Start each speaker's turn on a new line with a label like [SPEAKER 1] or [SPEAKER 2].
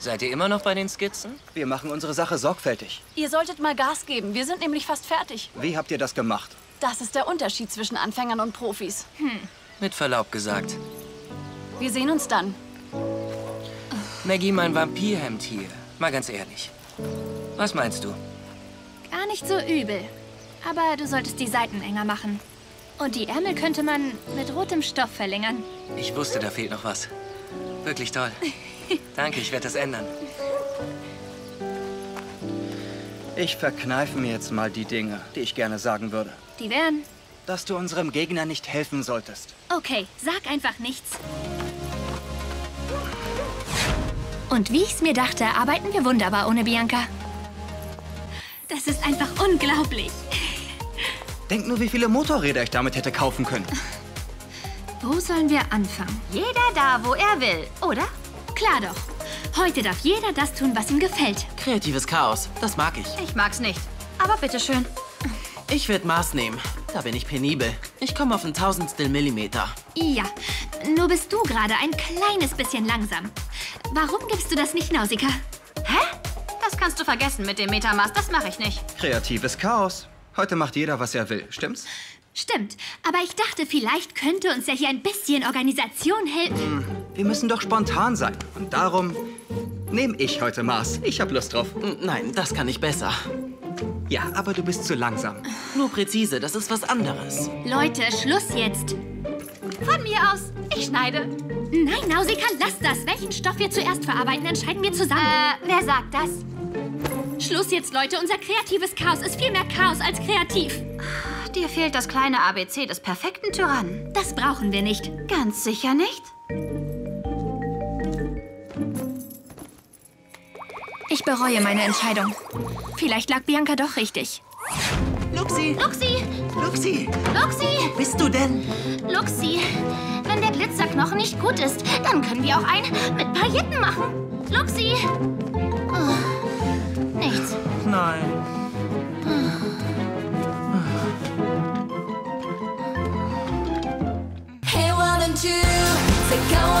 [SPEAKER 1] Seid ihr immer noch bei den Skizzen?
[SPEAKER 2] Wir machen unsere Sache sorgfältig.
[SPEAKER 3] Ihr solltet mal Gas geben. Wir sind nämlich fast fertig.
[SPEAKER 2] Wie habt ihr das gemacht?
[SPEAKER 3] Das ist der Unterschied zwischen Anfängern und Profis.
[SPEAKER 1] Mit Verlaub gesagt.
[SPEAKER 3] Wir sehen uns dann.
[SPEAKER 1] Maggie, mein Vampirhemd hier. Mal ganz ehrlich. Was meinst du?
[SPEAKER 4] Gar nicht so übel. Aber du solltest die Seiten enger machen. Und die Ärmel könnte man mit rotem Stoff verlängern.
[SPEAKER 1] Ich wusste, da fehlt noch was. Wirklich toll. Danke, ich werde das ändern.
[SPEAKER 2] Ich verkneife mir jetzt mal die Dinge, die ich gerne sagen würde.
[SPEAKER 4] Die wären...
[SPEAKER 2] Dass du unserem Gegner nicht helfen solltest.
[SPEAKER 4] Okay, sag einfach nichts. Und wie ich's mir dachte, arbeiten wir wunderbar ohne Bianca. Das ist einfach unglaublich.
[SPEAKER 2] Denk nur, wie viele Motorräder ich damit hätte kaufen können.
[SPEAKER 4] Wo sollen wir anfangen?
[SPEAKER 5] Jeder da, wo er will, oder?
[SPEAKER 4] Klar doch. Heute darf jeder das tun, was ihm gefällt.
[SPEAKER 6] Kreatives Chaos, das mag ich.
[SPEAKER 5] Ich mag's nicht. Aber bitteschön.
[SPEAKER 6] Ich werde Maß nehmen. Da bin ich penibel. Ich komme auf ein Tausendstel Millimeter.
[SPEAKER 4] Ja, nur bist du gerade ein kleines bisschen langsam. Warum gibst du das nicht Nausicaa?
[SPEAKER 5] Hä? Das kannst du vergessen mit dem Metamaß. Das mache ich nicht.
[SPEAKER 2] Kreatives Chaos. Heute macht jeder, was er will. Stimmt's?
[SPEAKER 4] Stimmt, aber ich dachte, vielleicht könnte uns ja hier ein bisschen Organisation helfen.
[SPEAKER 2] Wir müssen doch spontan sein. Und darum nehme ich heute Maß. Ich hab Lust drauf.
[SPEAKER 6] Nein, das kann ich besser.
[SPEAKER 2] Ja, aber du bist zu langsam.
[SPEAKER 6] Nur präzise, das ist was anderes.
[SPEAKER 4] Leute, Schluss jetzt.
[SPEAKER 5] Von mir aus. Ich schneide.
[SPEAKER 4] Nein, Nausicaa, lass das. Welchen Stoff wir zuerst verarbeiten, entscheiden wir zusammen.
[SPEAKER 5] Äh, wer sagt das?
[SPEAKER 4] Schluss jetzt, Leute. Unser kreatives Chaos ist viel mehr Chaos als kreativ.
[SPEAKER 5] Dir fehlt das kleine ABC des perfekten Tyrannen.
[SPEAKER 4] Das brauchen wir nicht.
[SPEAKER 5] Ganz sicher nicht?
[SPEAKER 4] bereue meine Entscheidung. Vielleicht lag Bianca doch richtig.
[SPEAKER 6] Luxi!
[SPEAKER 5] Luxi!
[SPEAKER 6] Luxi!
[SPEAKER 5] Luxi!
[SPEAKER 6] Wo bist du denn?
[SPEAKER 5] Luxi, wenn der Glitzerknochen nicht gut ist, dann können wir auch einen mit Pailletten machen. Luxi! Oh, nichts.
[SPEAKER 2] Nein. Hey, one and two, say go on.